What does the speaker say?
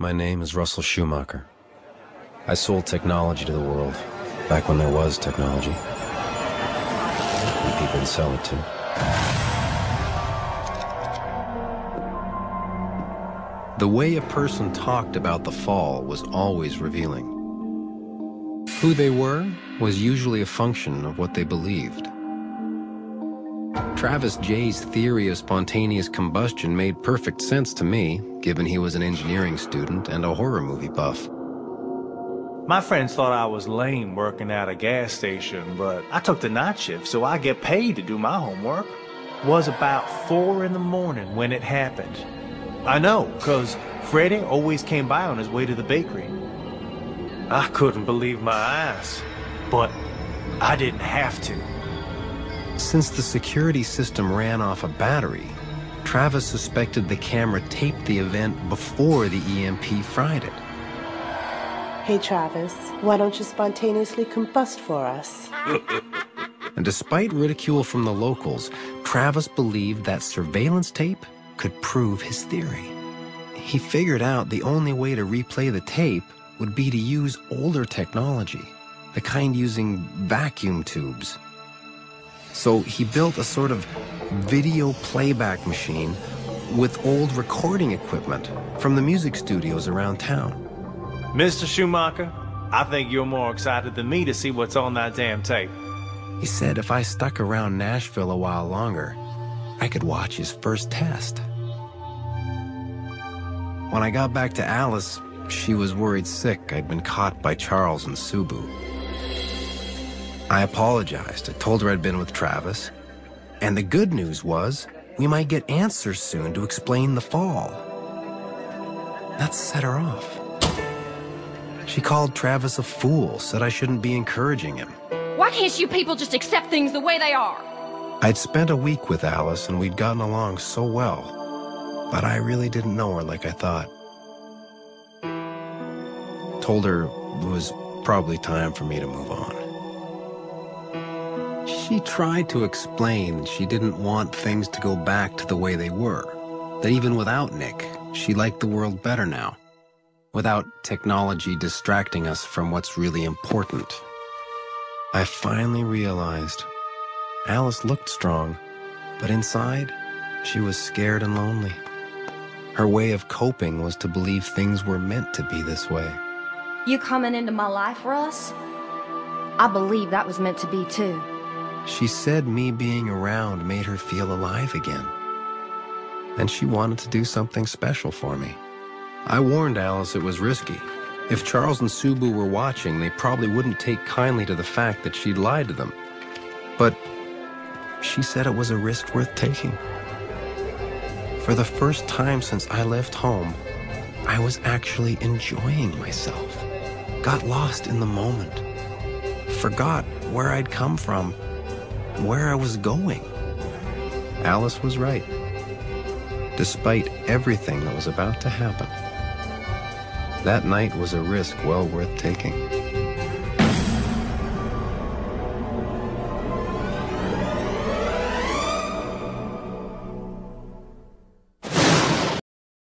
My name is Russell Shoemaker. I sold technology to the world back when there was technology. And people to sell it to. The way a person talked about the fall was always revealing. Who they were was usually a function of what they believed. Travis Jay's theory of spontaneous combustion made perfect sense to me, given he was an engineering student and a horror movie buff. My friends thought I was lame working at a gas station, but I took the night shift so I get paid to do my homework. Was about four in the morning when it happened. I know, cause Freddie always came by on his way to the bakery. I couldn't believe my eyes, but I didn't have to. Since the security system ran off a battery, Travis suspected the camera taped the event before the EMP fried it. Hey, Travis, why don't you spontaneously combust for us? and despite ridicule from the locals, Travis believed that surveillance tape could prove his theory. He figured out the only way to replay the tape would be to use older technology, the kind using vacuum tubes so he built a sort of video playback machine with old recording equipment from the music studios around town. Mr. Shoemaker, I think you're more excited than me to see what's on that damn tape. He said if I stuck around Nashville a while longer, I could watch his first test. When I got back to Alice, she was worried sick I'd been caught by Charles and Subu. I apologized. I told her I'd been with Travis. And the good news was we might get answers soon to explain the fall. That set her off. She called Travis a fool, said I shouldn't be encouraging him. Why can't you people just accept things the way they are? I'd spent a week with Alice and we'd gotten along so well, but I really didn't know her like I thought. Told her it was probably time for me to move on. She tried to explain she didn't want things to go back to the way they were. That even without Nick, she liked the world better now. Without technology distracting us from what's really important. I finally realized Alice looked strong, but inside, she was scared and lonely. Her way of coping was to believe things were meant to be this way. You coming into my life, Russ? I believe that was meant to be too. She said me being around made her feel alive again. And she wanted to do something special for me. I warned Alice it was risky. If Charles and Subu were watching, they probably wouldn't take kindly to the fact that she'd lied to them. But she said it was a risk worth taking. For the first time since I left home, I was actually enjoying myself. Got lost in the moment. Forgot where I'd come from where I was going. Alice was right. Despite everything that was about to happen, that night was a risk well worth taking.